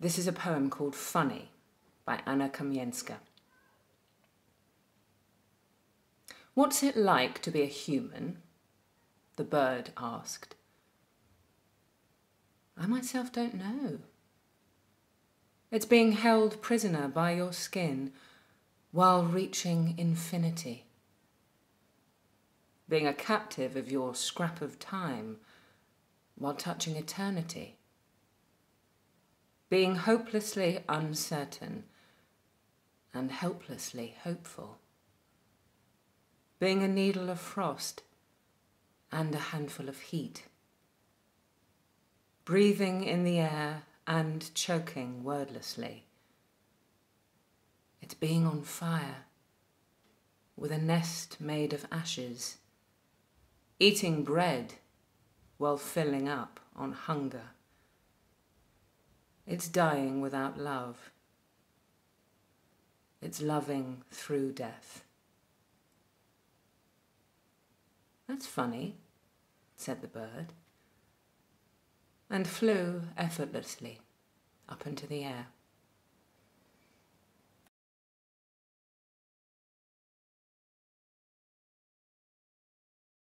This is a poem called Funny by Anna Kamieńska. What's it like to be a human? The bird asked. I myself don't know. It's being held prisoner by your skin while reaching infinity. Being a captive of your scrap of time while touching eternity. Being hopelessly uncertain and helplessly hopeful. Being a needle of frost and a handful of heat. Breathing in the air and choking wordlessly. It's being on fire with a nest made of ashes, eating bread while filling up on hunger. It's dying without love. It's loving through death. That's funny, said the bird, and flew effortlessly up into the air.